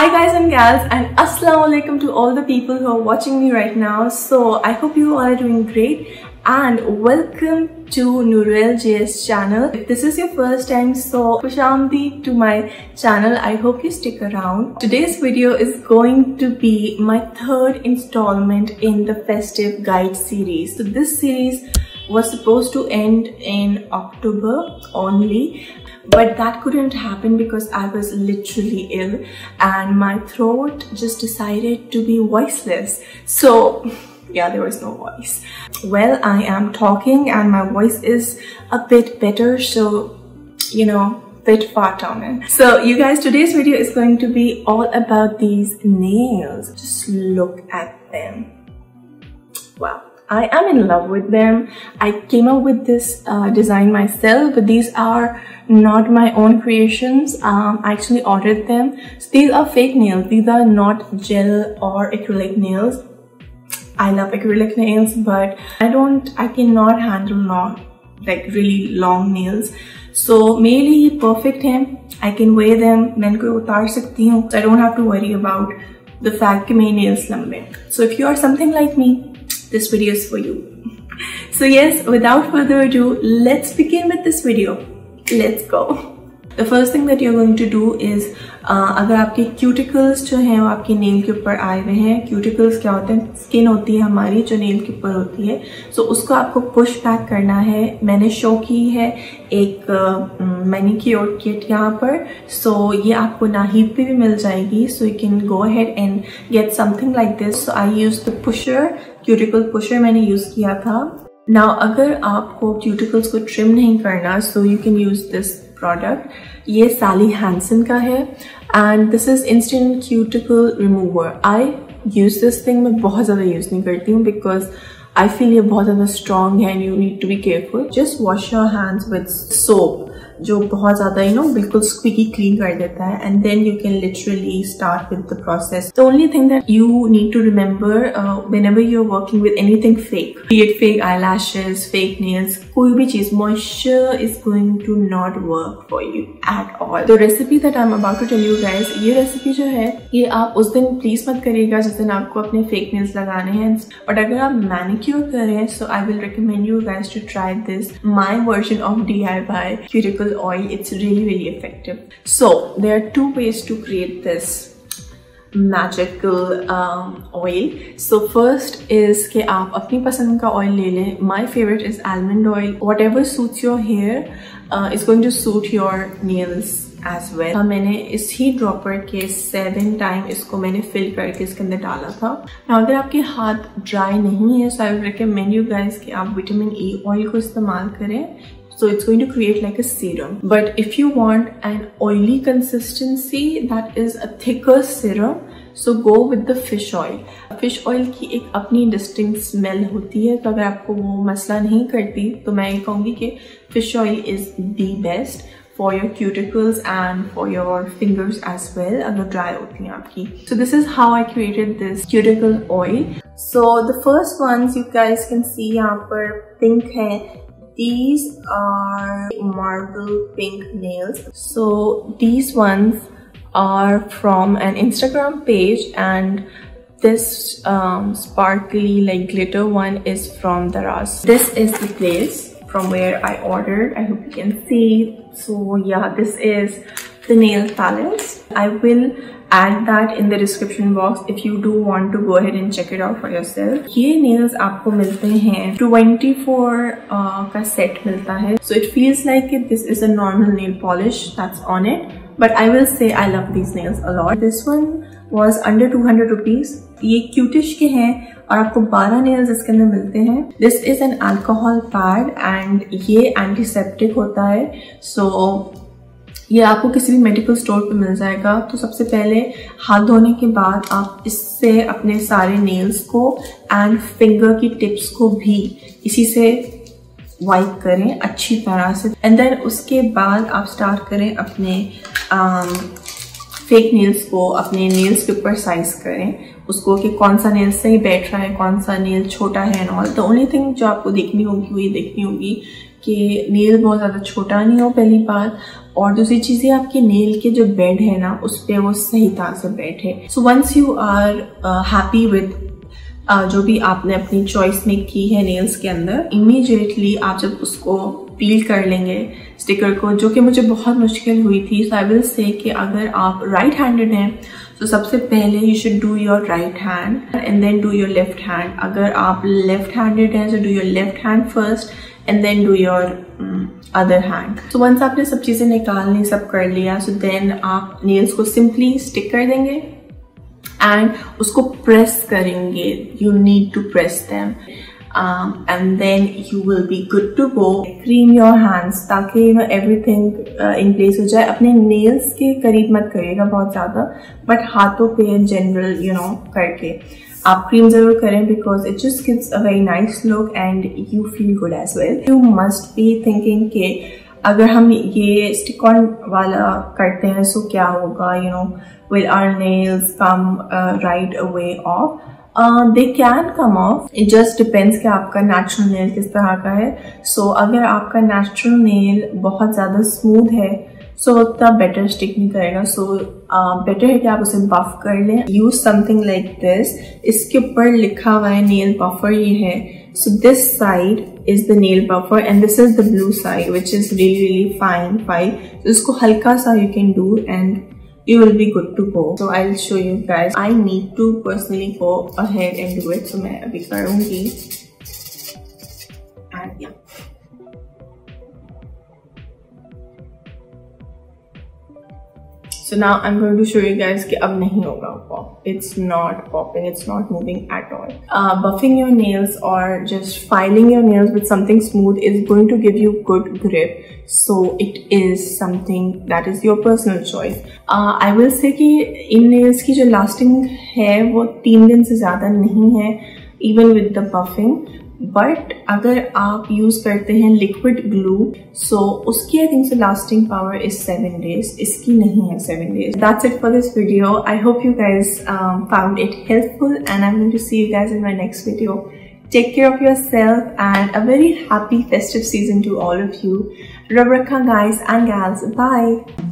Hi guys and gals and assalamu alaikum to all the people who are watching me right now. So I hope you all are doing great and welcome to Nurel JS channel. If this is your first time, so Kushamdi to my channel. I hope you stick around. Today's video is going to be my third installment in the festive guide series. So this series was supposed to end in October only but that couldn't happen because I was literally ill and my throat just decided to be voiceless. So yeah, there was no voice. Well, I am talking and my voice is a bit better. So, you know, bit far down. So you guys, today's video is going to be all about these nails. Just look at them. Wow. I am in love with them. I came up with this uh, design myself, but these are not my own creations. Um, I actually ordered them. So these are fake nails. These are not gel or acrylic nails. I love acrylic nails, but I don't, I cannot handle long, like really long nails. So mainly perfect है. I can wear them. मैं इनको उतार सकती हूँ. So I don't have to worry about the fact that my nails लंबे. So if you are something like me, this video is for you. So yes, without further ado, let's begin with this video. Let's go. The first thing that you're going to do is uh, अगर आपके cuticles जो हैं वो आपके nail के ऊपर आए हुए हैं क्यूटिकल्स क्या होते हैं स्किन होती है हमारी जो नेल के ऊपर होती है सो so उसको आपको पुश बैक करना है मैंने शो की है एक मैनिक्योर किट यहाँ पर सो so, ये आपको नाहिद पे भी मिल जाएगी so you can go ahead and get something like this so I use the pusher cuticle pusher मैंने यूज़ किया था। नाउ अगर आपको क्यूटिकल्स को ट्रिम नहीं करना so you can use this product ये सैली हैंसन का है and this is instant cuticle remover I use this thing मैं बहुत ज़्यादा यूज़ नहीं करती हूँ बिकॉज़ आई फील ये बहुत ज़्यादा स्ट्रॉन्ग है and you need to be careful just wash your hands with soap जो बहुत ज़्यादा यू नो बिल्कुल स्क्विकी क्लीन कर देता है and then you can literally start with the process the only thing that you need to remember whenever you are working with anything fake it fake eyelashes fake nails कोई भी चीज़ moisture is going to not work for you at all the recipe that I am about to tell you guys ये recipe जो है, ये आप उस दिन please मत करिएगा जिस दिन आपको अपने फेक नेल्स लगाने हैं। बट अगर आप मैनिक्योर करें so I will recommend you guys to try this my version of D I Y cuticle oil it's really really effective so there are two ways to create this um, oil so first is कि आप अपनी पसंद का oil ले लें my favorite is almond oil whatever suits your hair uh, is going to suit your nails as well well. मैंने इस ही ड्रॉपर के सेवन टाइम इसको मैंने फिल करके इसके अंदर डाला था अगर आपके हाथ ड्राई नहीं है so I recommend you guys कि आप विटामिन ई ऑयल को इस्तेमाल करें so it's going to create like a serum but if you want an oily consistency that is a thicker serum so go with the fish oil fish oil की एक अपनी distinct smell होती है तो अगर आपको वो मसला नहीं करती तो मैं ये कहूँगी कि fish oil is the best for your cuticles and for your fingers as well अगर dry होती हैं आपकी so this is how I created this cuticle oil so the first ones you guys can see यहाँ पर pink है these are marble pink nails. So these ones are from an Instagram page and this um, sparkly like glitter one is from the Daraz. This is the place from where I ordered. I hope you can see. So yeah, this is the nail palettes. I will add that in the description box if you do want to go ahead and check it out for yourself. ये nails आपको मिलते हैं 24 uh, का set मिलता है. So it feels like it, this is a normal nail polish that's on it. But I will say I love these nails a lot. This one was under 200 rupees. ये क्यूटिश के हैं और आपको 12 nails इसके अंदर मिलते हैं this is an alcohol pad and ये एंटीसेप्टिक होता है so, ये आपको किसी भी मेडिकल स्टोर पे मिल जाएगा तो सबसे पहले हाथ धोने के बाद आप इससे अपने सारे नेल्स को एंड फिंगर की टिप्स को भी इसी से वाइप करें अच्छी तरह से। एंड देन उसके बाद आप स्टार्ट करें अपने फेक um, नेल्स को अपने नेल्स के ऊपर साइज़ करें। उसको कि कौन सा नेल सही बैठ रहा है कौन सा नेल छोटा है and all the only thing जो आपको देखनी होगी वो ये देखनी होगी कि नेल बहुत ज़्यादा छोटा नहीं हो पहली बात, और दूसरी चीज़ है आपके नेल के जो बेड है ना, उस पर वो सही तरह से बैठे so once you are happy with जो भी आपने अपनी चॉइस में की है नेल्स के अंदर इमीजिएटली आप जब उसको पील कर लेंगे स्टिकर को, जो कि मुझे बहुत मुश्किल हुई थी सो आई विल से कि अगर आप राइट हैंडेड हैं तो सबसे पहले you should do your right hand and then do your left hand अगर आप लेफ़्ट हैंडेड हैं तो do your left hand first and then do your other hand so once आपने सब चीज़ें निकालनी सब कर लिया सो so देन आप नेल्स को सिंपली स्टिक कर देंगे एंड उसको प्रेस करेंगे. You need to press them and then you will be good to go. Cream your hands ताकि everything uh, in place हो जाए. अपने nails के करीब मत करिएगा बहुत ज़्यादा but हाथों पे general you know करके. आप क्रीम ज़रूर करें because it just gives a very nice look and you feel good as well you must be thinking के अगर हम ये स्टिक ऑन वाला करते हैं सो क्या होगा you know will our nails come right away off they can come off it just depends कि आपका नेचुरल नेल किस तरह का है. सो so, अगर आपका नेचुरल नेल बहुत ज़्यादा स्मूथ है सो उतना बेटर स्टिक नहीं करेगा. सो बेटर है कि आप उसे बफ कर लें. यूज़ समथिंग लाइक दिस इसके ऊपर लिखा हुआ है नील पफर ये है. So this side is the nail buffer and this is the blue side which is really really fine five तो इसको हल्का सा you can do and you will be good to go so I show you guys I need to personally go add and मैं अभी करूँगी. And So now I'm going to show you guys कि अब नहीं होगा pop. It's not popping. It's not moving at all. Uh, buffing your nails or just filing your nails with something smooth is going to give you good grip. So it is something that is your personal choice. Uh, I will say कि इन nails की जो lasting है वो तीन दिन से ज़्यादा नहीं है even with the buffing. But अगर आप यूज़ करते हैं लिक्विड ग्लू सो उसकी I think lasting power is seven days इसकी नहीं है seven days that's it for this video I hope you guys found it helpful and I to see you guys in my next video take care of yourself and a very happy festive season to all of you. Rub guys and gals. Bye.